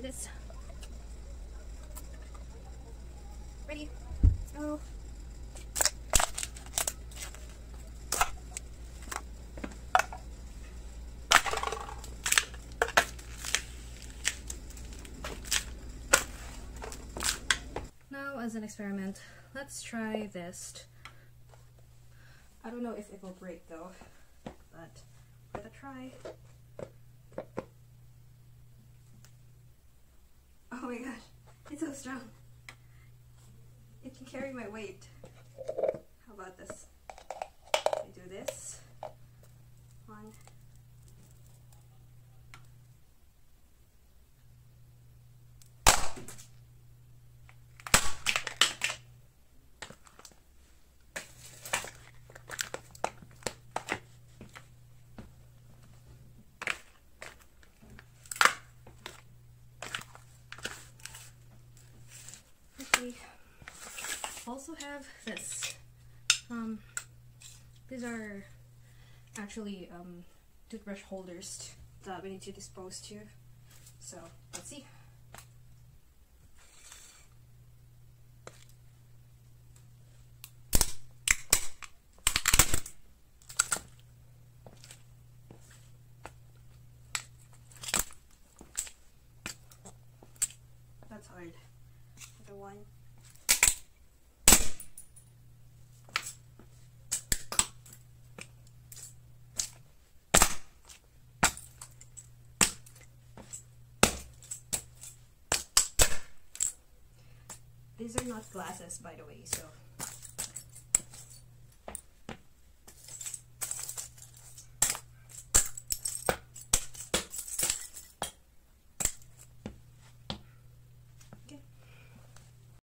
This. Ready? Go. Now, as an experiment, let's try this. I don't know if it will break though, but for the try. Oh my gosh, it's so strong. It can carry my weight. How about this? I do this. Okay. Also have this. Um, these are actually um, toothbrush holders that we need to dispose to. So let's see. These are not glasses, by the way, so